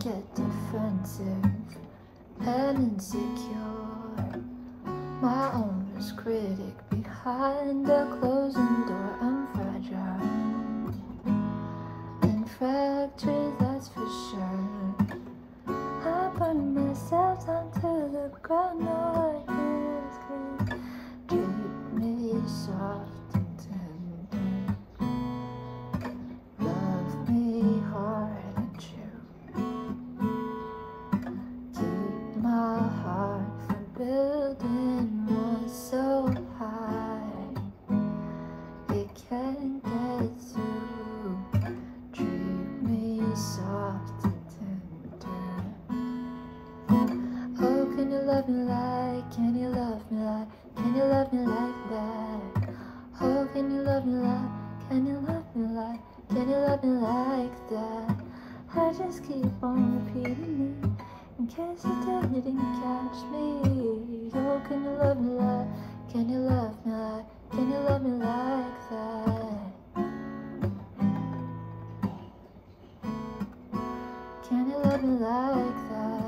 get defensive and insecure. My own worst critic behind the closing door. I'm fragile and fractured, that's for sure. I burn myself down to the ground. No, can't get through. Treat me soft and tender. Oh, can you love me like? Can you love me like? Can you love me like that? Oh, can you love me like? Can you love me like? Can you love me like that? I just keep on repeating it in case you didn't catch me. Oh, can you love me like? Can you love me like? Can you love me like Can it love me like that?